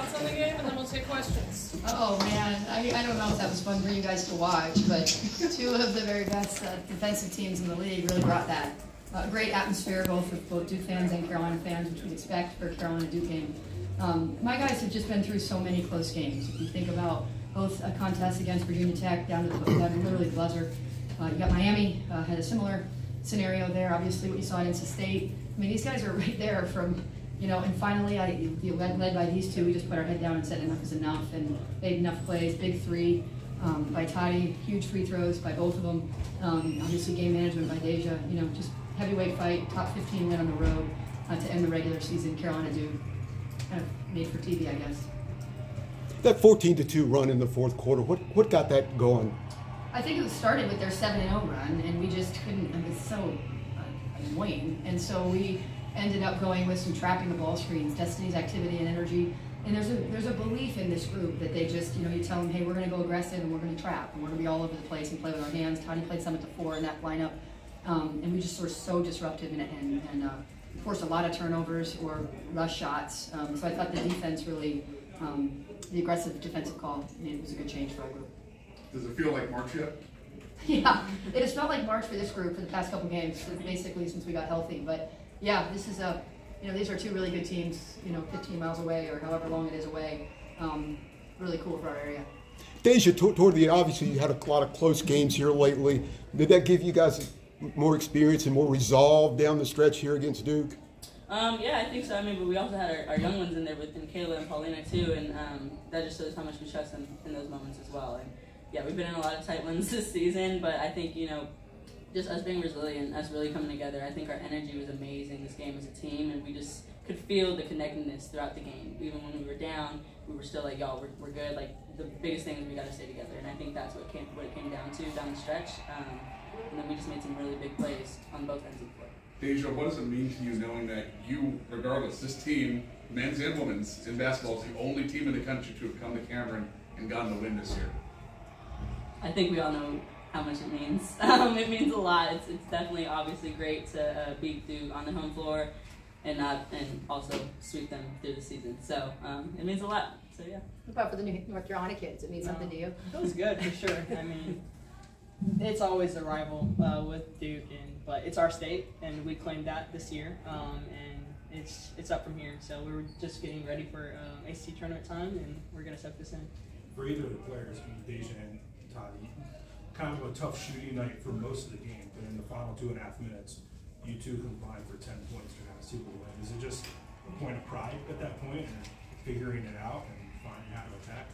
Thoughts on the game, and then we'll take questions. Oh man, I, I don't know if that was fun for you guys to watch, but two of the very best uh, defensive teams in the league really brought that. Uh, great atmosphere, both for both Duke fans and Carolina fans, which we expect for Carolina Duke game. Um, my guys have just been through so many close games. If you think about both a contest against Virginia Tech down to the, literally the buzzer, uh, you got Miami uh, had a similar scenario there. Obviously, what you saw at NC State. I mean, these guys are right there from you know, and finally, I you know, led, led by these two, we just put our head down and said enough is enough, and made enough plays. Big three um, by Toddy, huge free throws by both of them. Um, obviously, game management by Deja. You know, just heavyweight fight, top 15 win on the road uh, to end the regular season. Carolina Duke, kind of made for TV, I guess. That 14 to 2 run in the fourth quarter, what, what got that going? I think it was started with their 7 0 run, and we just couldn't, it was so uh, annoying. And so we ended up going with some trapping the ball screens, Destiny's activity and energy. And there's a there's a belief in this group that they just you know you tell them hey we're going to go aggressive and we're going to trap and we're going to be all over the place and play with our hands. Toddy played some at the four in that lineup, um, and we just were so disruptive and and, and uh, forced a lot of turnovers or rush shots. Um, so I thought the defense really um, the aggressive defensive call it was a good change for our group. Does it feel like March yet? Yeah, it has felt like March for this group for the past couple games, basically since we got healthy. But yeah, this is a, you know, these are two really good teams, you know, 15 miles away or however long it is away. Um, really cool for our area. Deja, toward the obviously you had a lot of close games here lately. Did that give you guys more experience and more resolve down the stretch here against Duke? Um, yeah, I think so. I mean, but we also had our, our young ones in there with Kayla and Paulina too, and um, that just shows how much we trust them in those moments as well. And yeah, we've been in a lot of tight ones this season, but I think you know just us being resilient, us really coming together. I think our energy was amazing this game as a team, and we just could feel the connectedness throughout the game. Even when we were down, we were still like, y'all, we're, we're good. Like, the biggest thing is we got to stay together, and I think that's what came what it came down to down the stretch. Um, and then we just made some really big plays on both ends of the floor. Deja, what does it mean to you knowing that you, regardless, this team, men's and women's, in basketball, is the only team in the country to have come to Cameron and gotten the win this year? I think we all know how much it means. Um, it means a lot. It's, it's definitely obviously great to uh, beat Duke on the home floor and not and also sweep them through the season. So um, it means a lot. So yeah. What about for the New North Carolina kids? It means no, something to you? It was good for sure. I mean, it's always a rival uh, with Duke, and but it's our state, and we claimed that this year. Um, and it's it's up from here. So we are just getting ready for uh, ACC tournament time, and we're gonna soak this in. For either of the players, Deja and Toddy, kind of a tough shooting night for most of the game, but in the final two and a half minutes, you two combined for 10 points to of seal the win. Is it just a point of pride at that point and figuring it out and finding how to attack?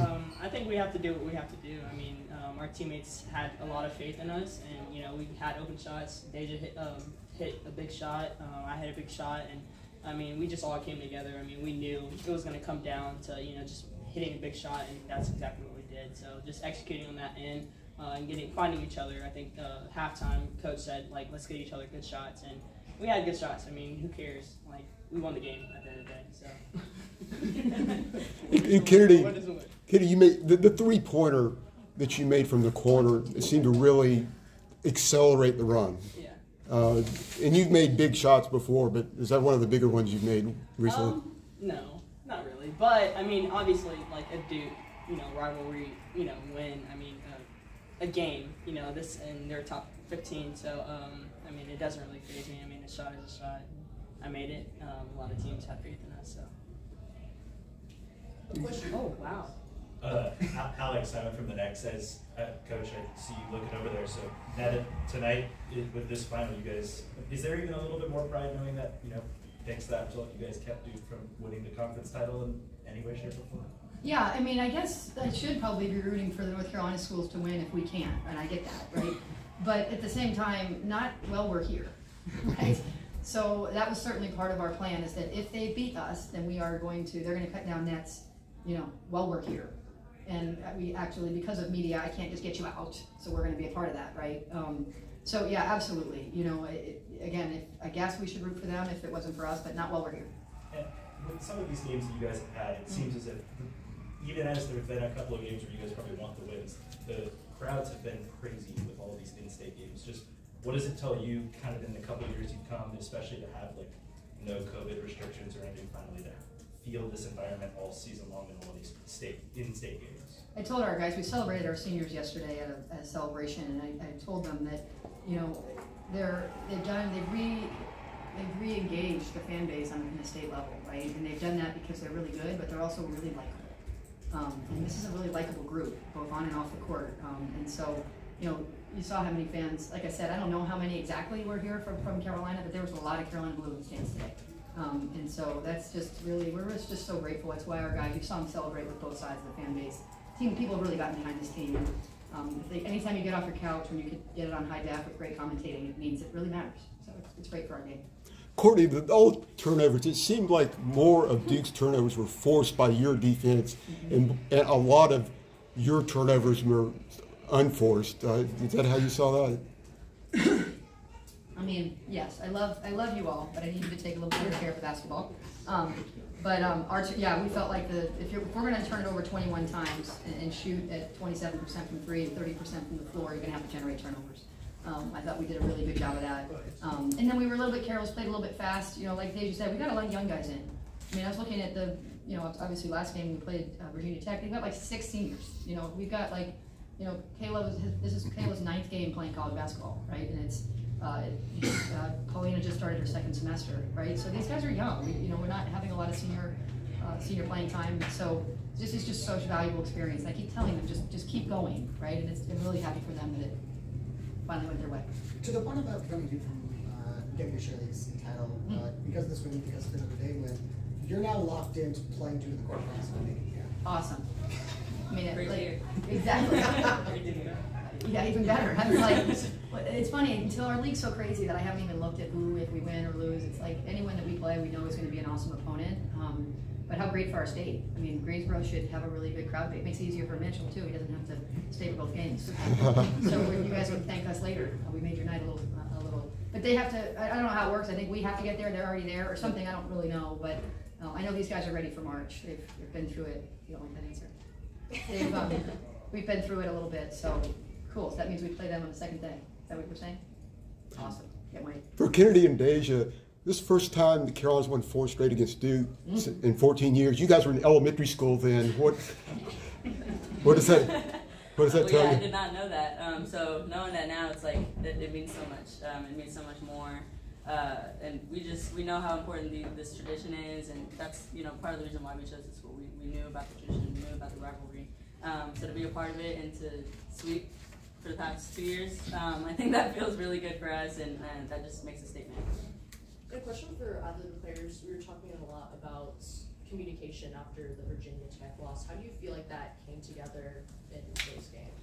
Um, I think we have to do what we have to do. I mean, um, our teammates had a lot of faith in us, and you know we had open shots. Deja hit, um, hit a big shot. Uh, I had a big shot, and I mean we just all came together. I mean we knew it was going to come down to you know just hitting a big shot, and that's exactly what we did. So just executing on that end uh, and getting finding each other. I think uh, halftime coach said like let's get each other good shots, and we had good shots. I mean, who cares? Like we won the game at the end of the day. So. and Kennedy, Kennedy, you made the, the three pointer that you made from the corner. It seemed to really accelerate the run. Yeah. Uh, and you've made big shots before, but is that one of the bigger ones you've made recently? Um, no, not really. But I mean, obviously, like a Duke, you know, rivalry, you know, win. I mean, a game, you know, this and they're top 15. So um, I mean, it doesn't really phase me. I mean, a shot is a shot. I made it. Um, a lot of teams have faith in us. So. Oh wow. Uh, Alex Simon from the Next says, uh, Coach, I see you looking over there. So that tonight with this final, you guys, is there even a little bit more pride knowing that you know, thanks to that result, you guys kept Duke from winning the conference title in any way, shape, or form? Yeah, I mean, I guess I should probably be rooting for the North Carolina schools to win if we can, and I get that, right? But at the same time, not well, we're here, right? So that was certainly part of our plan is that if they beat us, then we are going to, they're going to cut down nets, you know, while we're here. And we actually, because of media, I can't just get you out, so we're going to be a part of that, right? Um, so yeah, absolutely. You know, it, again, if, I guess we should root for them if it wasn't for us, but not while we're here. And with some of these games that you guys have had, it seems as if even as there have been a couple of games where you guys probably want the wins, the crowds have been crazy with all these in-state games. Just what does it tell you, kind of in the couple of years you've come, especially to have like no COVID restrictions or anything, finally to feel this environment all season long in all these state in state games? I told our guys, we celebrated our seniors yesterday at a, at a celebration, and I, I told them that, you know, they're, they've done, they've re, they've re-engaged the fan base on the state level, right? And they've done that because they're really good, but they're also really likable. Um, and this is a really likable group, both on and off the court. Um, and so, you know, you saw how many fans, like I said, I don't know how many exactly were here from, from Carolina, but there was a lot of Carolina Blue in stands today. Um, and so that's just really, we're just so grateful. That's why our guys, you saw them celebrate with both sides of the fan base. Team, people have really gotten behind this team. Um, they, anytime you get off your couch when you could get it on high def with great commentating, it means it really matters. So it's, it's great for our game. Courtney, the all turnovers, it seemed like more of Duke's turnovers were forced by your defense, and, and a lot of your turnovers were unforced. Uh, is that how you saw that? I mean, yes, I love I love you all, but I need you to take a little bit better care of the basketball. Um, but um, our yeah, we felt like the if, you're, if we're going to turn it over 21 times and, and shoot at 27% from three and 30% from the floor, you're going to have to generate turnovers. Um, I thought we did a really good job of that. Um, and then we were a little bit careless, played a little bit fast. You know, like Deja said, we got a lot of young guys in. I mean, I was looking at the, you know, obviously last game we played uh, Virginia Tech. They've got like six seniors. You know, we've got like, you know, Kayla. This is Kayla's ninth game playing college basketball, right? And it's uh, uh, Paulina just started her second semester, right? So these guys are young. We, you know, we're not having a lot of senior uh, senior playing time. So this is just such a valuable experience. I keep telling them, just just keep going, right? And it's, I'm really happy for them that it finally went their way. To the point about preventing you from uh, getting your Shirley seat title, uh, Mm. because of this win, because of the Notre Dame win, you're now locked into playing due to the court for Sunday. Yeah. Awesome. I mean, it, like, exactly. yeah, even better. I'm like, it's funny until our league's so crazy that I haven't even looked at who, It's like anyone that we play, we know is going to be an awesome opponent. Um, but how great for our state. I mean, Greensboro should have a really good crowd. It makes it easier for Mitchell too. He doesn't have to stay for both games. so you guys would thank us later. Uh, We made your night a little, uh, a little. But they have to. I, I don't know how it works. I think we have to get there. They're already there, or something. I don't really know. But uh, I know these guys are ready for March. They've, they've been through it. You don't like that answer. They've, um, we've been through it a little bit. So cool. So that means we play them on the second day. Is that what you're saying? Awesome. Can't wait. For Kennedy and Deja, this is the first time the Carolinas won four straight against Duke in 14 years. You guys were in elementary school then. What? What does that? What does that well, tell yeah, I did not know that. Um, so knowing that now, it's like it, it means so much. Um, it means so much more. Uh, and we just we know how important the, this tradition is, and that's you know part of the reason why we chose the school. We, we knew about the tradition, we knew about the rivalry. Um, so to be a part of it and to sweep for the past two years, um, I think that feels really good for us, and, and that just makes a statement. A question for the players. We were talking a lot about communication after the Virginia Tech loss. How do you feel like that came together in today's game?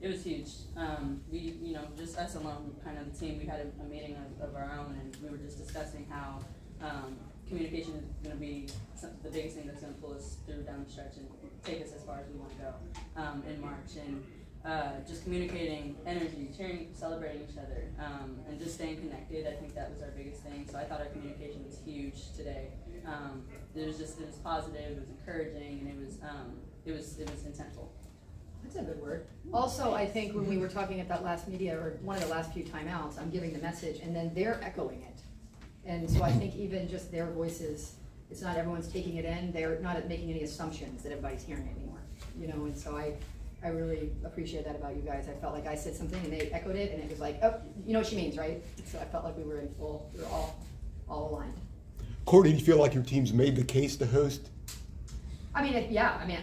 It was huge. Um, we, you know, just us alone, kind of the team, we had a, a meeting of, of our own, and we were just discussing how um, communication is going to be the biggest thing that's going to pull us through down the stretch and take us as far as we want to go um, in March. And uh, just communicating energy, cheering, celebrating each other, um, and just staying connected. I think that was our biggest thing. So I thought our communication was huge today. Um, it was just it was positive, it was encouraging, and it was um, it was it was intentful. That's a good word. Also, I think when we were talking at that last media, or one of the last few timeouts, I'm giving the message, and then they're echoing it. And so I think even just their voices, it's not everyone's taking it in, they're not making any assumptions that everybody's hearing it anymore. You know, and so I, I really appreciate that about you guys. I felt like I said something and they echoed it, and it was like, oh, you know what she means, right? So I felt like we were in full, we were all, all aligned. Courtney, do you feel like your team's made the case to host? I mean, if, yeah, I mean,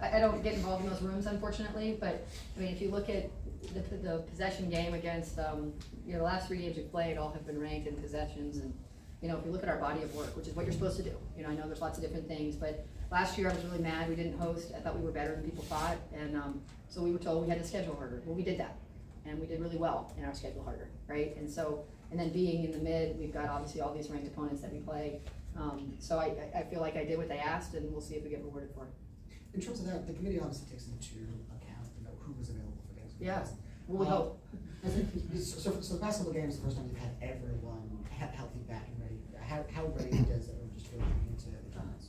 I, I don't get involved in those rooms unfortunately, but I mean, if you look at the, the possession game against, um, you know, the last three games we played all have been ranked in possessions and, you know, if you look at our body of work, which is what you're supposed to do, you know, I know there's lots of different things, but last year I was really mad we didn't host. I thought we were better than people thought, and um, so we were told we had to schedule harder. Well, we did that, and we did really well in our schedule harder, right? And so, and then being in the mid, we've got obviously all these ranked opponents that we play. Um, so I, I- feel like I did what they asked, and we'll see if we get rewarded for it. In terms of that, the committee obviously takes into account, you know, who was available for games. Yeah. We Um, hope. I think, so, so the past couple games, the first time you've had everyone he- healthy back and ready. How, how ready does everyone just feel coming into the tournaments?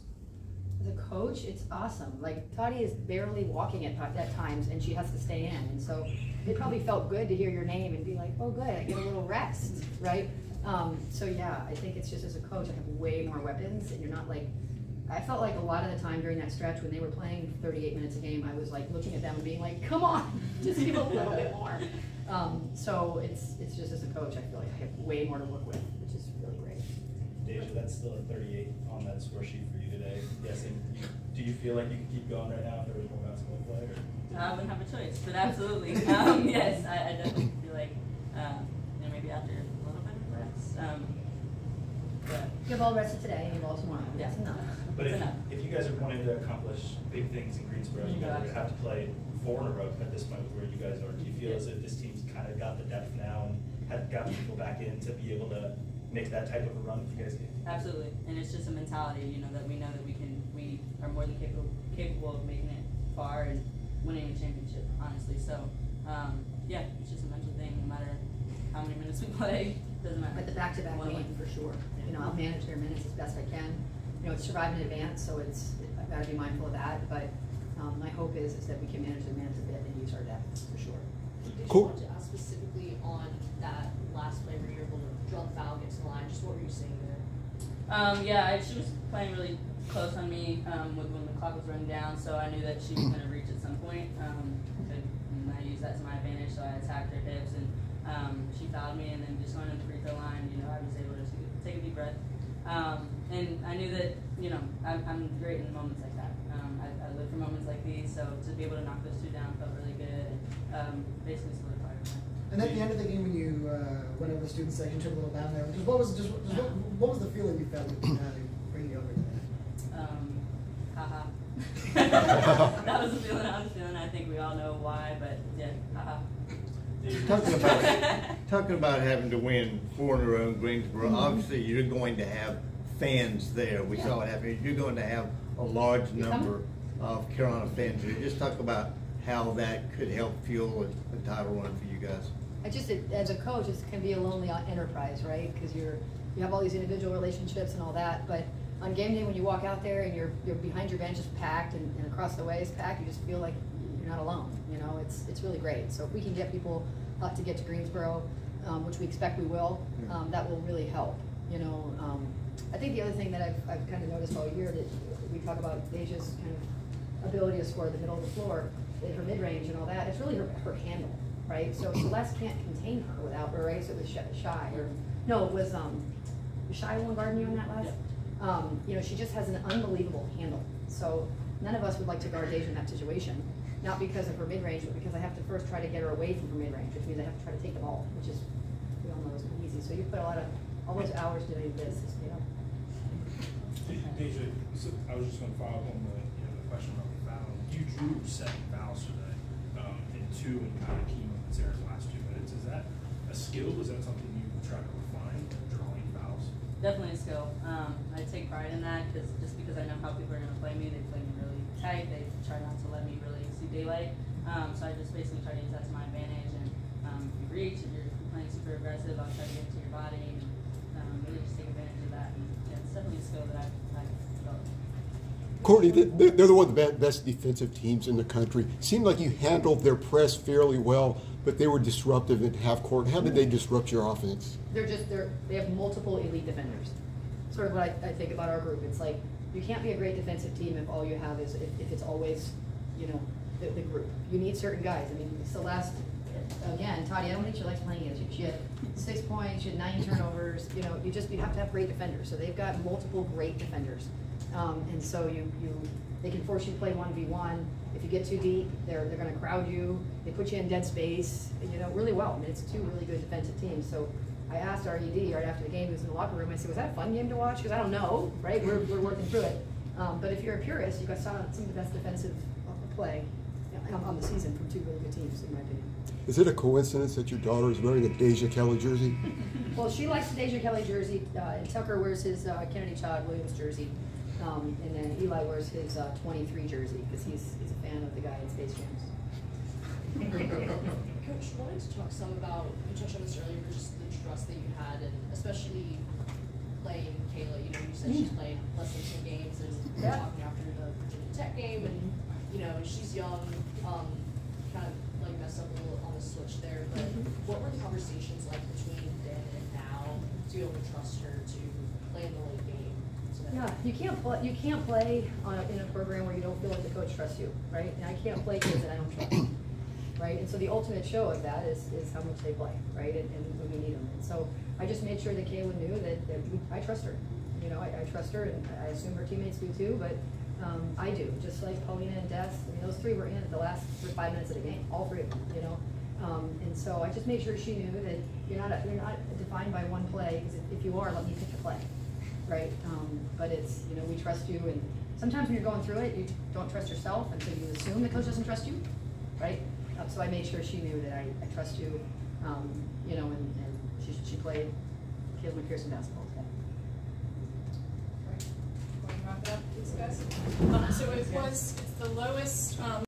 A coach, it's awesome. Like Toddy is barely walking at, at times, and she has to stay in. And so it probably felt good to hear your name and be like, "Oh, good, I get a little rest," right? Um, so yeah, I think it's just as a coach, I have way more weapons, and you're not like, I felt like a lot of the time during that stretch when they were playing thirty-eight minutes a game, I was like looking at them and being like, come on, just give a little bit more. Um, so it's, it's just as a coach, I feel like I have way more to work with, which is really great. Deja, that's still a thirty-eight on that score sheet for you today. Guessing, you- do you feel like you can keep going right now if there was more basketball to play? or- I wouldn't have a choice, but absolutely. Um, yes, I, I definitely feel like, um, you know, maybe after a little bit of rest. Um, but You've all rested today and you've all tomorrow, that's enough. But it's if, enough. if you guys are wanting to accomplish big things in Greensboro, you guys are gonna have to play four in a row at this point where you guys are. Do you feel as if this team's kind of got the depth now and have got people back in to be able to make that type of a run if you guys can? Absolutely, and it's just a mentality, you know, that we know that we can, we are more than capable, capable of making it far and winning a championship, honestly. So, um, yeah, it's just a mental thing. No matter how many minutes we play, doesn't matter. But the back-to-back One game, win. for sure. You know, I'll manage their minutes as best I can. You know, it's surviving in advance, so it's, I've gotta be mindful of that, but, um, my hope is, is that we can manage their minutes a bit and use our depth, for sure. Did you Cool. want to ask specifically on that last play where you were able the foul, to the line, just what were you seeing there? Um, yeah, I, she was playing really close on me um, with, when the clock was running down, so I knew that she was going to reach at some point. Um, and I used that to my advantage, so I attacked her hips, and um, she fouled me, and then just going to the free throw line, you know, I was able to take a- take a deep breath. Um, and I knew that, you know, I'm, I'm great in moments like that. Um, I, I live for moments like these, so to be able to knock those two down felt really good, and um, basically solidified my And at the end of the game, when you uh, went over the student section, took a little down there, just what was just, just what, what was the feeling you felt uh, bringing you over to that? Um, haha. that was the feeling I was feeling. I think we all know why, but yeah, haha. Talking about, talking about having to win four in a row in Greensboro, obviously you're going to have fans there. We saw it happen. You're going to have a large number of Carolina fans there. Just talk about how that could help fuel a, a title run for you guys. I just, it- as a coach, it can be a lonely enterprise, right? Because you're, you have all these individual relationships and all that, but on game day, when you walk out there and you're, you're behind your bench is packed and, and across the way is packed, you just feel like you're not alone, you know? It's, it's really great. So if we can get people uh, to get to Greensboro, um, which we expect we will, um, that will really help, you know? Um, I think the other thing that I've, I've kind of noticed all year that we talk about Deja's kind of ability to score the middle of the floor, her mid-range and all that, it's really her, her handle, right? So Celeste can't contain her without her, right? So it was Shy, or, no, it was, um, was Shy the one guarding you in that last? Um, you know, she just has an unbelievable handle. So none of us would like to guard Deja in that situation, not because of her mid-range, but because I have to first try to get her away from her mid-range, which means I have to try to take the ball, which is, we all know isn't easy. So you put a lot of, all those hours doing this, you know. Deja, so I was just gonna follow up on the, you know, the question about the foul. You drew seven fouls today, um, and two in kind of key moments there in the last two minutes. Is that a skill? Is that something you try to refine, drawing fouls? Definitely a skill. Um, I take pride in that because just because I know how people are going to play me, they play me really tight. They try not to let me really see daylight. Um, so I just basically try to use that to my advantage. And um, if you reach, if you're playing super aggressive, I'll try to get to your body and um, really just take advantage of that. And yeah, it's definitely a skill that I've, I've developed. Courtney, they- they- they're the one of the best defensive teams in the country. Seemed like you handled their press fairly well, but they were disruptive in half court. How did they disrupt your offense? They're just, they're, they have multiple elite defenders. Sort of what I, I think about our group. It's like, you can't be a great defensive team if all you have is, if, if it's always, you know, the, the group. You need certain guys. I mean, Celeste, again, Toddy, I don't think she likes playing against you. She had six points, she had nine turnovers, you know, you just, you have to have great defenders. So they've got multiple great defenders. Um, and so you, you, they can force you to play one v one. If you get too deep, they're, they're gonna crowd you. They put you in dead space, you know, really well. I mean, it's two really good defensive teams. So I asked our ED right after the game, who was in the locker room, I said, was that a fun game to watch? Because I don't know, right? We're, we're working through it. Um, but if you're a purist, you got some, some of the best defensive play on, on the season from two really good teams, in my opinion. Is it a coincidence that your daughter is wearing a Deja Kelly jersey? Well, she likes the Deja Kelly jersey, uh, and Tucker wears his uh, Kennedy Todd Williams jersey. Um, and then Eli wears his uh, 23 jersey because he's, he's a fan of the guy in Space Jams. Coach, wanted to talk some about, you touched on this earlier, just the trust that you had, and especially playing Kayla, you know, you said she's played less than ten games, and we're Yeah. talking after the Virginia Tech game, and, you know, she's young, um, kind of like messed up a little on the switch there, but what were the conversations like between then and now to be able to trust her to play in the late game, so Yeah, you can't play, you can't play on in a program where you don't feel like the coach trusts you, right? And I can't play kids that I don't trust, right? And so the ultimate show of that is, is how much they play, right? And, and when we need them. And so I just made sure that Kayla knew that, that we, I trust her. You know, I, I trust her and I assume her teammates do too, but, um, I do, just like Paulina and Des, I mean, those three were in at the last five minutes of the game, all three of them, you know? Um, and so I just made sure she knew that you're not, you're not defined by one play, because if you are, let me pick a play right? Um, but it's, you know, we trust you, and sometimes when you're going through it, you don't trust yourself, and so you assume the coach doesn't trust you, right? Uh, so I made sure she knew that I, I trust you, um, you know, and, and she, she played Kayla McPherson basketball today. To wrap it up, please, guys? Um, so it was, it's the lowest, um,